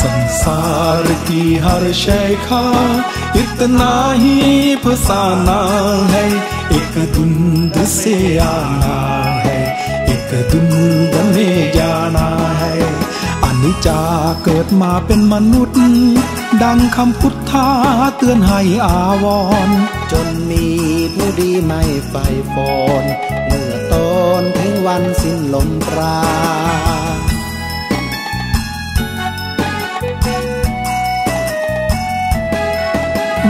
संसार की हर शय का इतना ही फसाना है एक धुंध से आना है एक धुंध में जाना है อนิจจาเกิดมาเป็นมนุษย์ ดังคำพุทธาเตือนให้อาวรณ์ จนมีผู้ดีไม่ไฟฟอนเมื่อตอนถึงวันสิ้นลมปรา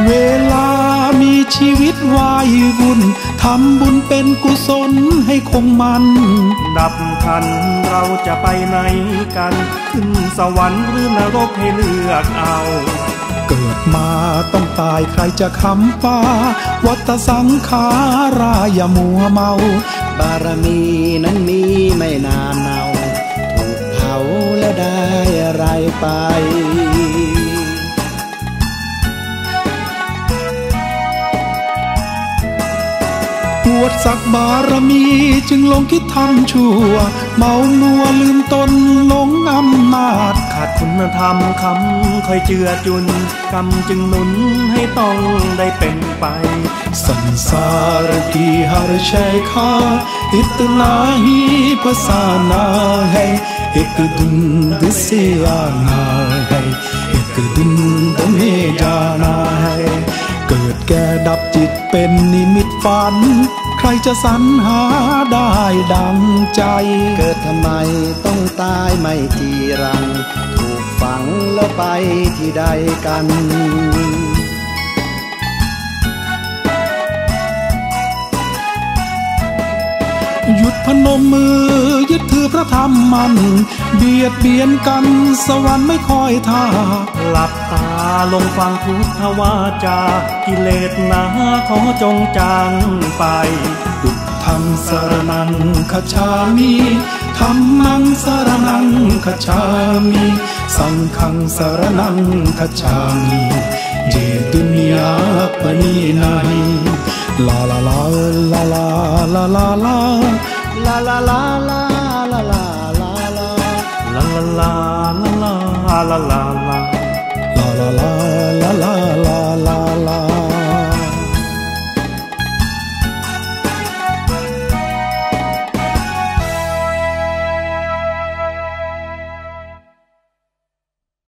เวลามีชีวิตวายวุ่นทำบุญเป็นกุศลให้คงมัน ดับขันเราจะไปไหนกัน ขึ้นสวรรค์หรือนรกให้เลือกเอา เกิดมาต้องตายใครจะคำฟ้า วัตสังขาราอย่ามัวเมา บารมีนั้นมีไม่นานเนาถูกเผาแล้วได้อะไรไป วดสักบารมีจึงลงคิดทำชั่ว เมาหนัวลืมตนหลงอำนาจ ขาดคุณธรรมคำคอยเจือจุน กรรมจึงหนุนให้ต้องได้เป็นไป สังสารกีหารชัยคาอิตนาฮีภาษานาให้เอกดุนดิเสียนาให้เอกดุนดมเฮจานาให้เกิดแก่ดับจิตเป็นนิมิตฝัน ใครจะสรรหาได้ดังใจ เกิดทำไมต้องตายไม่จีรัง ถูกฝังแล้วไปที่ใดกันหยุดพนมมือยึดถือ พระธรรมมัน เบียดเบียนกันสวรรค์ไม่คอยท่า หลับตาลงฟังพุทธวาจา กิเลสนาขอจงจางไปดุจธรรมสรนังขชามีธรรมังสารนังขชามี สังฆังสรนังขชามีเจดุนยาปนีนานีาลาลาลาลาลาลาลาลาลาลา ลาลาลาลาลา